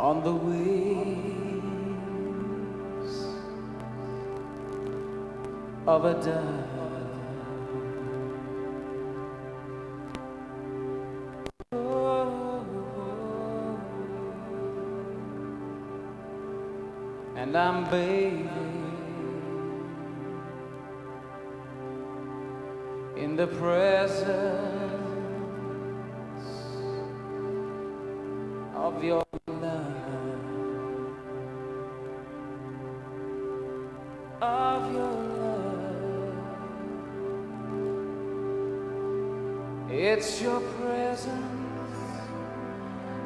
on the wings of a dove. And I'm bathing in the presence of your It's your presence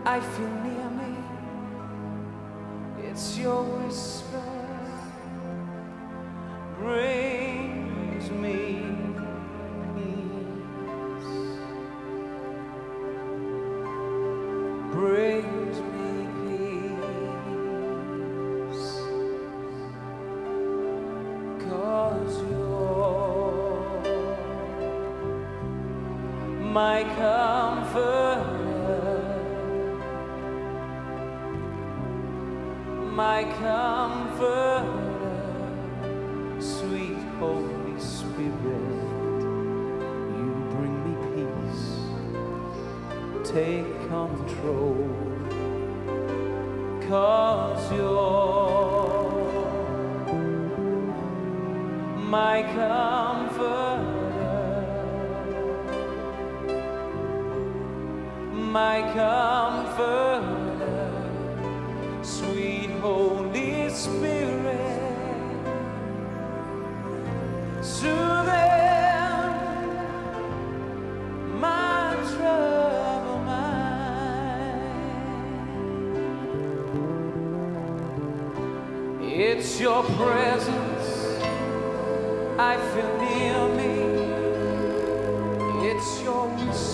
I feel near me. It's your whisper brings me peace. brings me my comforter, my comforter, sweet Holy Spirit, you bring me peace. Take control. Cause you're my comforter, my comforter, sweet Holy Spirit. Soothing my troubled mind. It's your presence I feel near me. It's your whisper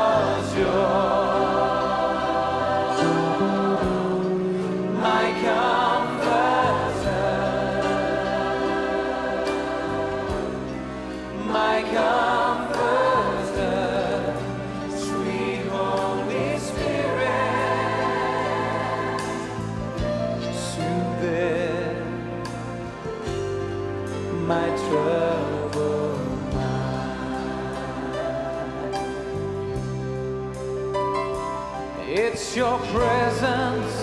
It's your presence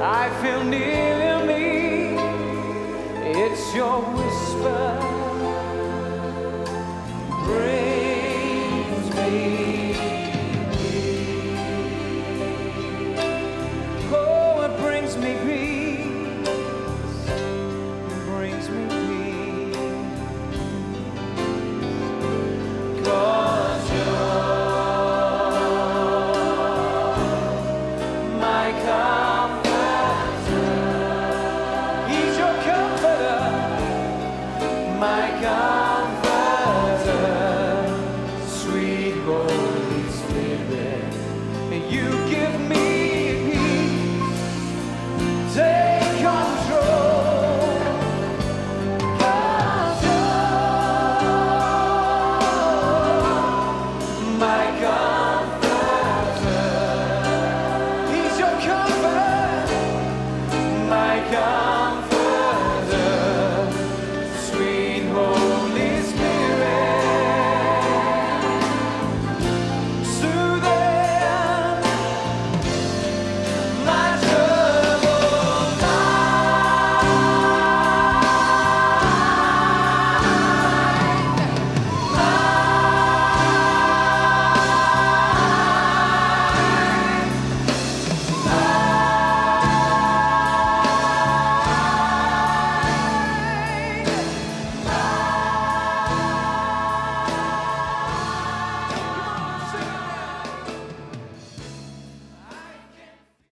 I feel near me. It's your whisper.